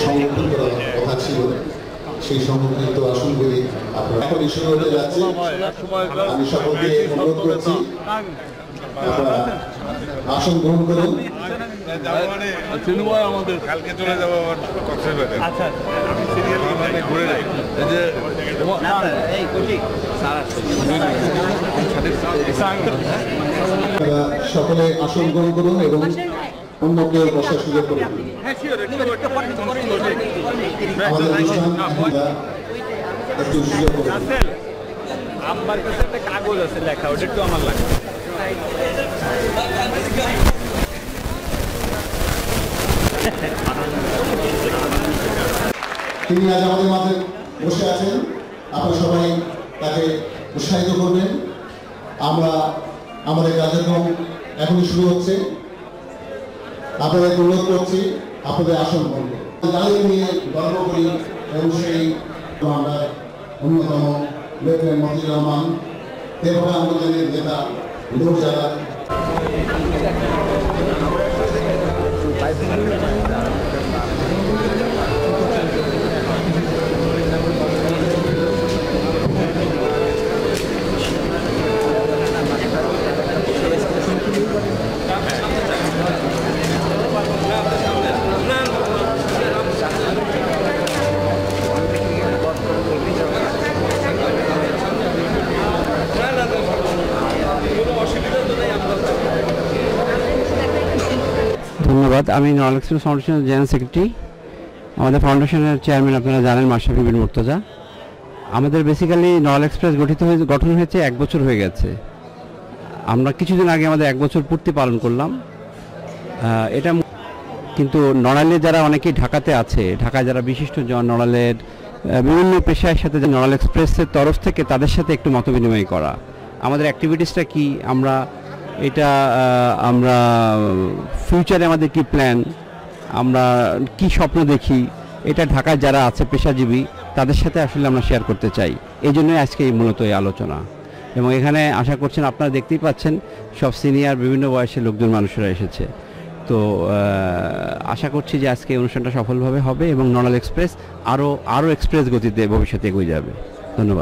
সংরক্ষণ করার কথা ছিল সেই সংরক্ষিত আসনগুলি এখন শুরু হতে যাচ্ছে আমি সকলকে অনুরোধ করছি আসন গ্রহণ করুন আচ্ছা মানে সকলে আসন গ্রহণ করুন এবং অন্য কেউ বসার সুযোগ একটা কাগজ লেখা ওটা একটু আমার তিনি আজ আমাদের মাঝে বসে আছেন। আপনারা সবাই তাকে উৎসাহিত করবেন। আমরা, আমাদের কার্যক্রম এখনই শুরু হচ্ছে। আপনাদের অনুরোধ করছি, আপনাদের আসন করবে যাদের নিয়ে গর্ব করি এবং সেই আমরা অন্যতম লেখেন মতির রহমান তেভাগা আন্দোলনের নেতা লোক যারা আমি নল এক্সপ্রেস ফাউন্ডেশনের জেনারেল সেক্রেটারি। আমাদের ফাউন্ডেশনের চেয়ারম্যান আপনারা জানেন, মাশরাফি বিন মুর্তজা। আমাদের বেসিক্যালি নল এক্সপ্রেস গঠিত হয়ে গঠন হয়েছে এক বছর হয়ে গেছে। আমরা কিছুদিন আগে আমাদের এক বছর পূর্তি পালন করলাম। এটা কিন্তু নড়াইলে যারা অনেকেই ঢাকাতে আছে, ঢাকায় যারা বিশিষ্ট জন নড়ালের বিভিন্ন পেশার সাথে নড়াল এক্সপ্রেসের তরফ থেকে তাদের সাথে একটু মতবিনিময় করা। আমাদের অ্যাক্টিভিটিসটা কি? আমরা এটা আমরা ফিউচারে আমাদের কি প্ল্যান আমরা কি স্বপ্ন দেখি? এটা ঢাকায় যারা আছে পেশাজীবী, তাদের সাথে আসলে আমরা শেয়ার করতে চাই। এই জন্যই আজকে এই মূলত এই আলোচনা। এবং এখানে আশা করছেন আপনারা দেখতেই পাচ্ছেন, সব সিনিয়র বিভিন্ন বয়সের লোকজন, মানুষেরা এসেছে। তো আশা করছি যে আজকে অনুষ্ঠানটা সফলভাবে হবে এবং নর্নাল এক্সপ্রেস আরও আরও এক্সপ্রেস গতিতে ভবিষ্যতে এগিয়ে যাবে। ধন্যবাদ।